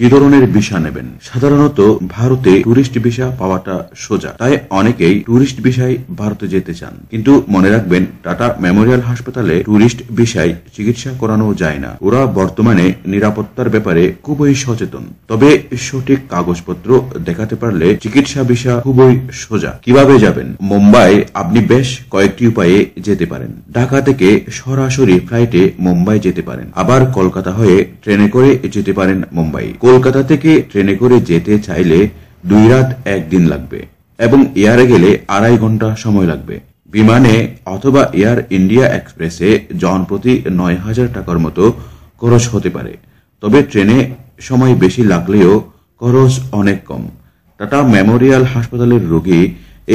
কি ধরনের ভিসা নেবেন? সাধারণত ভারতে টুরিস্ট ভিসা পাওয়াটা সোজা। তাই অনেকেই টুরিস্ট ভিসায় ভারতে যেতে চান। কিন্তু মনে রাখবেন, টাটা মেমোরিয়াল হাসপাতালে টুরিস্ট ভিসায় চিকিৎসা করানো যায় না। ওরা বর্তমানে নিরাপত্তার ব্যাপারে খুবই সচেতন। তবে সঠিক কাগজপত্র দেখাতে পারলে চিকিৎসা ভিসা খুবই সোজা। কীভাবে যাবেন? মুম্বাই, আপনি বেশ কয়েকটি উপায়ে যেতে পারেন। ঢাকা থেকে সরাসরি ফ্লাইটে মুম্বাই যেতে পারেন। আবার কলকাতা হয়ে ট্রেনে করে যেতে পারেন মুম্বাই। কলকাতা থেকে ট্রেনে করে যেতে চাইলে দুই রাত একদিন লাগবে এবং এয়ারে গেলে আড়াই ঘণ্টা সময় লাগবে। বিমানে অথবা এয়ার ইন্ডিয়া এক্সপ্রেসে জনপ্রতি নয় হাজার টাকার মতো খরচ হতে পারে। তবে ট্রেনে সময় বেশি লাগলেও খরচ অনেক কম। টাটা মেমোরিয়াল হাসপাতালের রোগী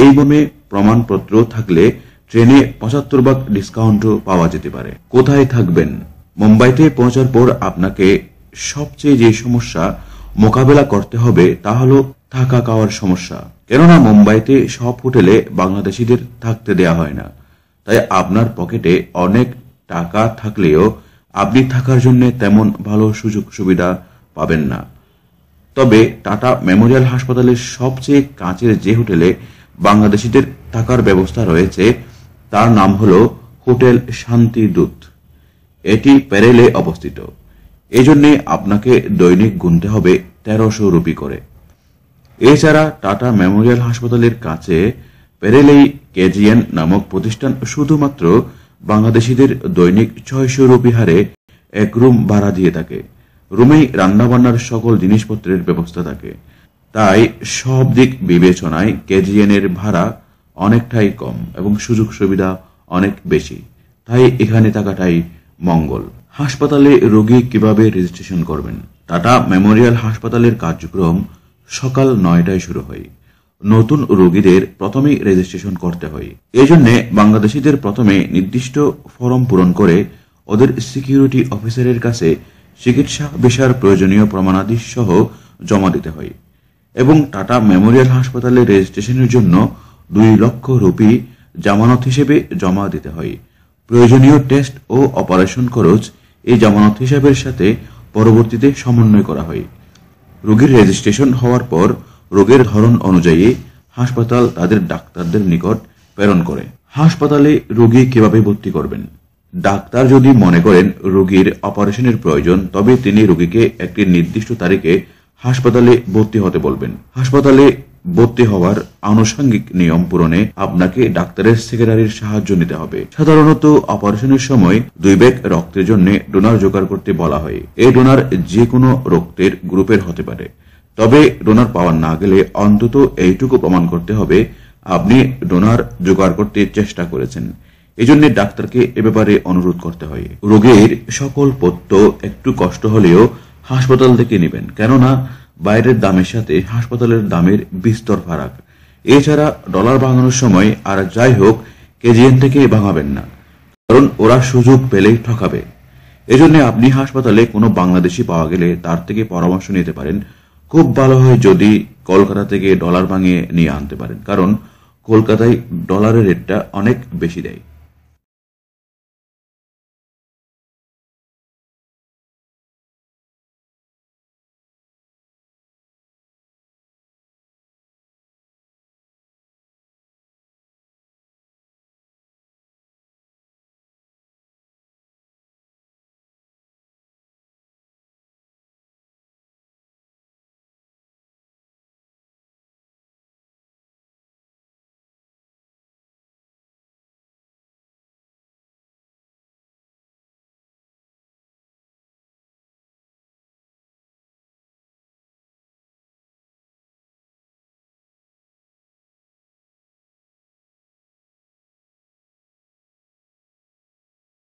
এই মর্মে প্রমাণপত্র থাকলে ট্রেনে পঁচাত্তর ভাগ ডিসকাউন্টও পাওয়া যেতে পারে। কোথায় থাকবেন? মুম্বাইতে পৌঁছার পর আপনাকে সবচেয়ে যে সমস্যা মোকাবেলা করতে হবে, তা হলো থাকা খাওয়ার সমস্যা। কেননা মুম্বাইতে সব হোটেলে বাংলাদেশিদের থাকতে দেয়া হয় না। তাই আপনার পকেটে অনেক টাকা থাকলেও আপনি থাকার জন্য তেমন ভালো সুযোগ সুবিধা পাবেন না। তবে টাটা মেমোরিয়াল হাসপাতালের সবচেয়ে কাছের যে হোটেলে বাংলাদেশিদের থাকার ব্যবস্থা রয়েছে, তার নাম হল হোটেল শান্তি দূত এটি প্যারেলে অবস্থিত। এজন্য আপনাকে দৈনিক গুনতে হবে তেরোশো রুপি করে। এছাড়া টাটা মেমোরিয়াল হাসপাতালের কাছে পেরেলেই কেজিএন নামক প্রতিষ্ঠান শুধুমাত্র বাংলাদেশিদের দৈনিক ছয়শো রুপি হারে এক রুম ভাড়া দিয়ে থাকে। রুমেই রান্নাবান্নার সকল জিনিসপত্রের ব্যবস্থা থাকে। তাই সব দিক বিবেচনায় কেজিএন এর ভাড়া অনেকটাই কম এবং সুযোগ সুবিধা অনেক বেশি। তাই এখানে থাকাটাই মঙ্গল। হাসপাতালে রোগী কীভাবে রেজিস্ট্রেশন করবেন? টাটা মেমোরিয়াল হাসপাতালের কার্যক্রম সকাল নয়টায় শুরু হয়। নতুন রোগীদের প্রথমেই রেজিস্ট্রেশন করতে হয়। এই জন্য বাংলাদেশিদের প্রথমে নির্দিষ্ট ফর্ম পূরণ করে ওদের সিকিউরিটি অফিসারের কাছে চিকিৎসা বিষয়ের প্রয়োজনীয় প্রমাণাদি সহ জমা দিতে হয়। এবং টাটা মেমোরিয়াল হাসপাতালে রেজিস্ট্রেশনের জন্য দুই লক্ষ রুপি জামানত হিসেবে জমা দিতে হয়। প্রয়োজনীয় টেস্ট ও অপারেশন খরচ এই জামানত হিসাবের সাথে পরবর্তীতে সমন্বয় করা হয়। রোগীর রেজিস্ট্রেশন হওয়ার পর রোগের ধরন অনুযায়ী হাসপাতাল তাদের ডাক্তারদের নিকট প্রেরণ করে। হাসপাতালে রোগী কীভাবে ভর্তি করবেন? ডাক্তার যদি মনে করেন রোগীর অপারেশনের প্রয়োজন, তবে তিনি রোগীকে একটি নির্দিষ্ট তারিখে হাসপাতালে ভর্তি হতে বলবেন। হাসপাতালে ভর্তি হওয়ার আনুষঙ্গিক নিয়ম পূরণে আপনাকে ডাক্তারের সেক্রেটারির সাহায্য নিতে হবে। সাধারণত অপারেশনের সময় দুই ব্যাগ রক্তের জন্য ডোনার জোগাড় করতে বলা হয়। এই ডোনার যে কোনো রক্তের গ্রুপের হতে পারে। তবে ডোনার পাওয়া না গেলে অন্তত এইটুকু প্রমাণ করতে হবে, আপনি ডোনার জোগাড় করতে চেষ্টা করেছেন। এজন্য ডাক্তারকে এ ব্যাপারে অনুরোধ করতে হয়। রোগীর সকল পত্য একটু কষ্ট হলেও হাসপাতাল থেকে নেবেন। কেননা বাইরের দামের সাথে হাসপাতালের দামের বিস্তর ফারাক। এছাড়া ডলার ভাঙানোর সময় আর যাই হোক, কেজিএন থেকে ভাঙাবেন না। কারণ ওরা সুযোগ পেলেই ঠকাবে। এজন্য আপনি হাসপাতালে কোনো বাংলাদেশি পাওয়া গেলে তার থেকে পরামর্শ নিতে পারেন। খুব ভালো হয় যদি কলকাতা থেকে ডলার ভাঙিয়ে নিয়ে আনতে পারেন। কারণ কলকাতায় ডলারের রেটটা অনেক বেশি দেয়।